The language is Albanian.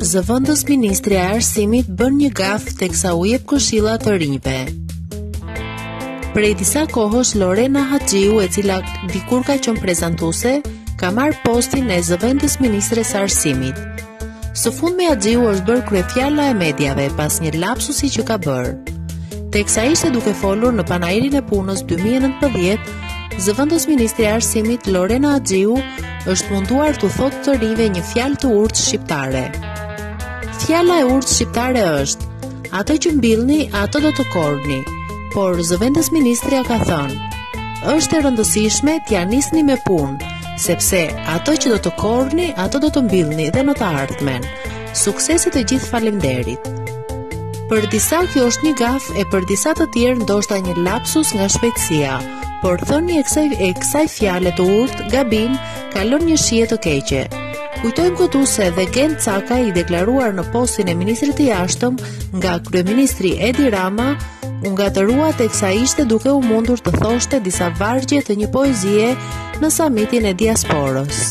Zëvendës Ministrja e Arsimit bën një gafë teksa u jep këshilla të rinjve. Prej disa kohësh Lorena Haxhiu, e cila dikur ka qenë prezantuese, ka marrë postin e zëvendës ministres së Arsimit. Së fundmi Haxhiu është bërë kryefjala e mediave pas një lapsusi që ka bërë. Teksa ishte duke folur në panairin e punës 2019, zëvendës ministrja e Arsimit Lorena Haxhiu është munduar t'u thotë të rinjve një fjalë të urtë shqiptare. Fjala e urtë shqiptare është: Atë që mbillni, atë do të korni. Por zëvendës ministrja ka thënë: Është e rëndësishme t'ia nisni me punë, sepse atë që do të korni, atë do të mbillni dhe në të ardhmen. Suksese të gjithëve, faleminderit. Për disa kjo është një gafë e për disa të tjerë ndoshta një lapsus nga shpejtësia. por thënia e kësaj, e kësaj fjale të urtë, gabim, ka lënë një shije të keqe. Kujtojmë këtu se dhe Gent Cakaj i deklaruar në postin e ministrit të jashtëm nga kryeministri Edi Rama, u ngatërua teksa ishte duke u munduar të thoshte disa vargje të një poezie në samitin e diasporës.